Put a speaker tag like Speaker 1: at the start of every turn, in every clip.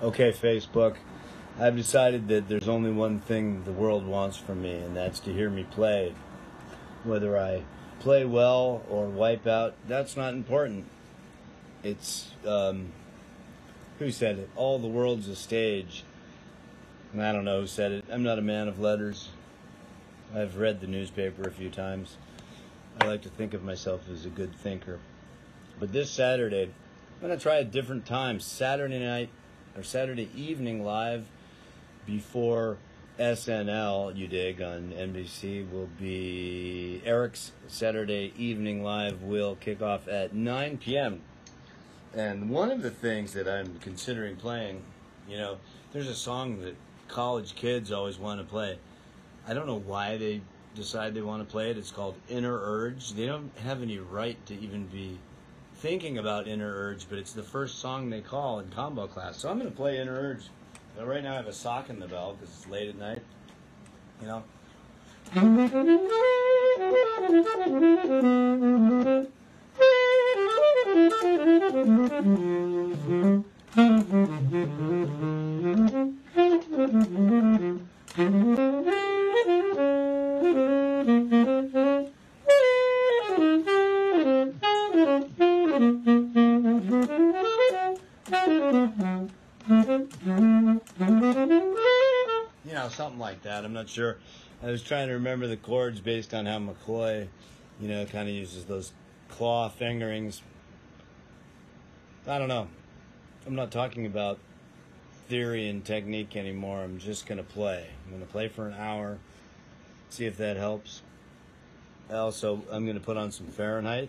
Speaker 1: Okay, Facebook. I've decided that there's only one thing the world wants from me, and that's to hear me play. Whether I play well or wipe out, that's not important. It's, um, who said it? All the world's a stage. And I don't know who said it. I'm not a man of letters. I've read the newspaper a few times. I like to think of myself as a good thinker. But this Saturday, I'm going to try a different time. Saturday night or Saturday evening live before SNL, you dig, on NBC will be Eric's Saturday evening live will kick off at 9 p.m. And one of the things that I'm considering playing, you know, there's a song that college kids always want to play. I don't know why they decide they want to play it. It's called Inner Urge. They don't have any right to even be thinking about Inner Urge, but it's the first song they call in combo class. So I'm going to play Inner Urge. But right now I have a sock in the bell because it's late at night. You know? you know, something like that. I'm not sure. I was trying to remember the chords based on how McCoy, you know, kind of uses those claw fingerings. I don't know. I'm not talking about theory and technique anymore. I'm just going to play. I'm going to play for an hour, see if that helps. Also, I'm going to put on some Fahrenheit.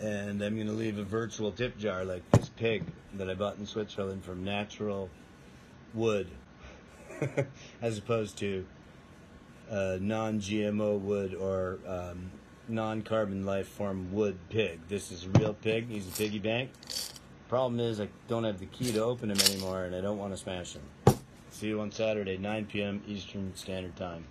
Speaker 1: And I'm going to leave a virtual tip jar like this pig that I bought in Switzerland from natural wood as opposed to uh, non GMO wood or um, non carbon life form wood pig. This is a real pig. He's a piggy bank. Problem is, I don't have the key to open him anymore and I don't want to smash him. See you on Saturday, 9 p.m. Eastern Standard Time.